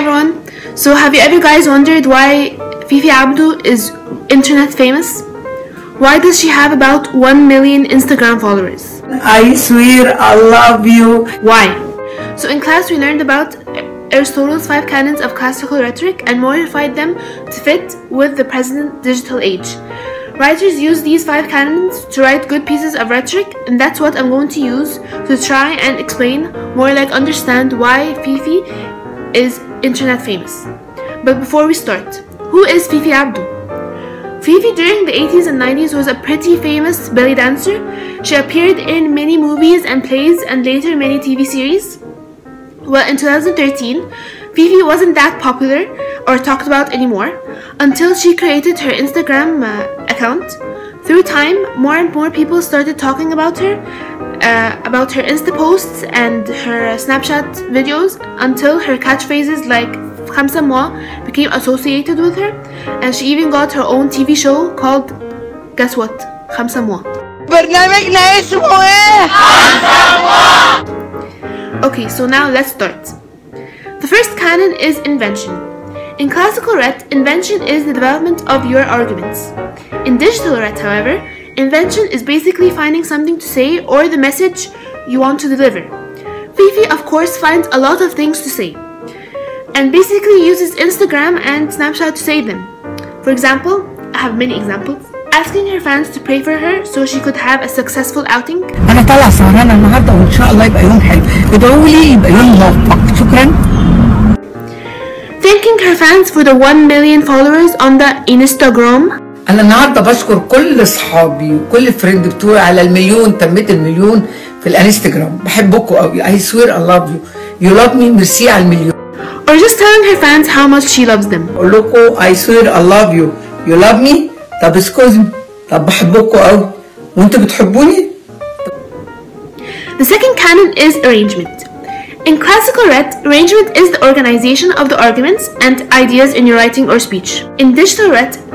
everyone. So have you ever guys wondered why Fifi Abdo is internet famous? Why does she have about 1 million Instagram followers? I swear I love you. Why? So in class we learned about Aristotle's five canons of classical rhetoric and modified them to fit with the present digital age. Writers use these five canons to write good pieces of rhetoric, and that's what I'm going to use to try and explain, more like understand why Fifi is internet famous. But before we start, who is Fifi Abdo? Fifi during the 80s and 90s was a pretty famous belly dancer. She appeared in many movies and plays and later many TV series. Well, in 2013, Fifi wasn't that popular or talked about anymore until she created her Instagram uh, account. Through time, more and more people started talking about her, uh, about her Insta posts and her Snapchat videos until her catchphrases like Khamsa Moi became associated with her and she even got her own TV show called Guess What? Khamsa Moi خمسة Okay, so now let's start. The first canon is invention. In classical rhet, invention is the development of your arguments. In digital rhet, however, invention is basically finding something to say or the message you want to deliver. Fifi, of course, finds a lot of things to say and basically uses Instagram and Snapchat to say them. For example, I have many examples. Asking her fans to pray for her so she could have a successful outing, انا طالعه سهرانه النهارده وان شاء الله يبقى يوم حلو ادعوا لي يبقى يوم موفق شكرا thanking her fans for the 1 million followers on the Instagram, انا النهارده بشكر كل اصحابي وكل الفريند بتوعي على المليون تميت المليون في الانستجرام. بحبكم قوي I swear I love you. You love me. ميرسي على المليون. Or just telling her fans how much she loves them. اقول لكم I swear I love you. You love me? طب excuse طب بحبكم قوي وانتوا بتحبوني؟ The second canon is arrangement. In classical rhet, arrangement is the organization of the arguments and ideas in your writing or speech. In digital rhet,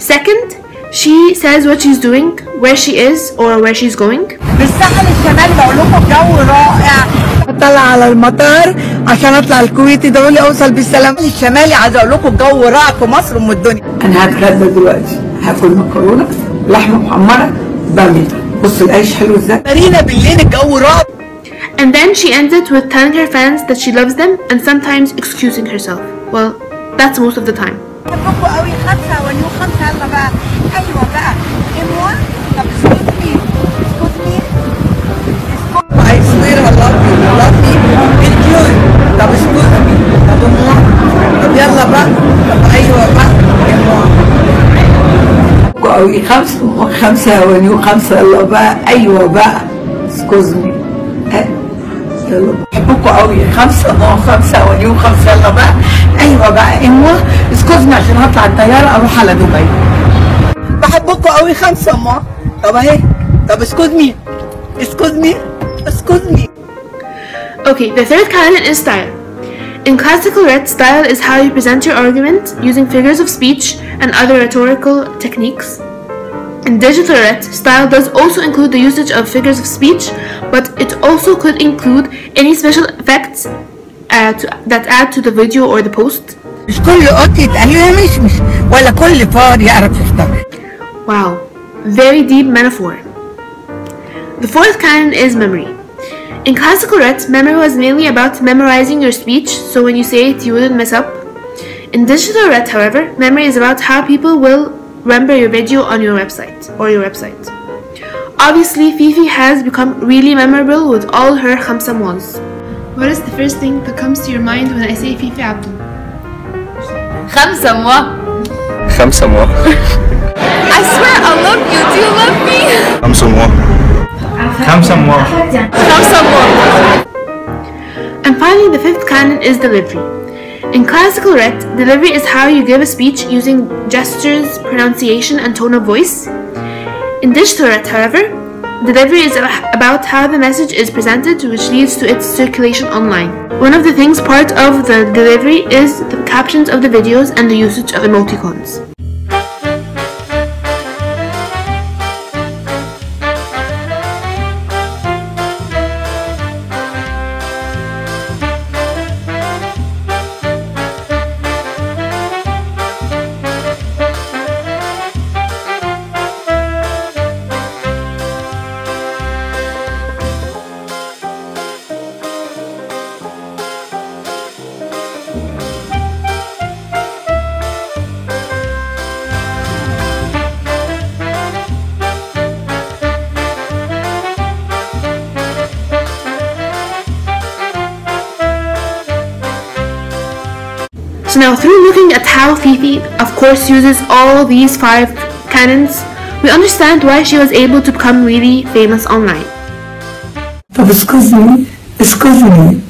Second, she says what she's doing, where she is, or where she's going. بالساحل الشمالي بقول لكم جو رائع طلع على المطار عشان اطلع الكويت ادعوا لي اوصل بالسلامه الشمالي عايزه اقول لكم جو رائع في مصر وام الدنيا انا هتغدى دلوقتي هاكل مكرونه لحمه محمره باميه بص العيش حلو ازاي مارينا بالليل الجو رائع And then she ends it with telling her fans that she loves them and sometimes excusing herself. Well, that's most of the time. بحبكم قوي خمسة ونيو خمسة. يلا بقى. أيوه بقى. اموا طب اسكت مي اسكت مي I swear I love you. Enjoy طب مي طب اموع طب يلا بقى. طب أيوه بقى. اموع قوي. خمسة خمسة ونيو خمسة. يلا بقى. أيوه بقى. اسكوز مي يلا بحبكم قوي خمسة مو خمسة ونيو خمسة يلا بقى ايوه بقى اموع اسكوز مي عشان هطلع الطيارة اروح على دبي بحبكم قوي خمسه اموا طب اهي طب اسكت مي اسكت مي اسكت مي Okay, the third canon is style. In classical rhet, style is how you present your argument using figures of speech and other rhetorical techniques. In Digital rhet, style does also include the usage of figures of speech, but it also could include any special effects uh, to, that add to the video or the post. Wow, very deep metaphor. The fourth canon is memory. In classical rhet, memory was mainly about memorizing your speech, so when you say it, you wouldn't mess up. In digital rhet, however, memory is about how people will remember your video on your website or your website. Obviously, Fifi has become really memorable with all her khamsa. What is the first thing that comes to your mind when I say Fifi Abdo? Khamsa mwa. Khamsa mwa. I swear I love you. Do you love me? Khamsa mwa. Khamsa mwa. Khamsa mwa. And finally, the fifth canon is delivery. In classical rhet, delivery is how you give a speech using gestures, pronunciation, and tone of voice. In digital rhet, however, delivery is about how the message is presented, which leads to its circulation online. One of the things part of the delivery is the captions of the videos and the usage of emoticons. So now through looking at how Fifi of course uses all these five canons, we understand why she was able to become really famous online. But excuse me, excuse me,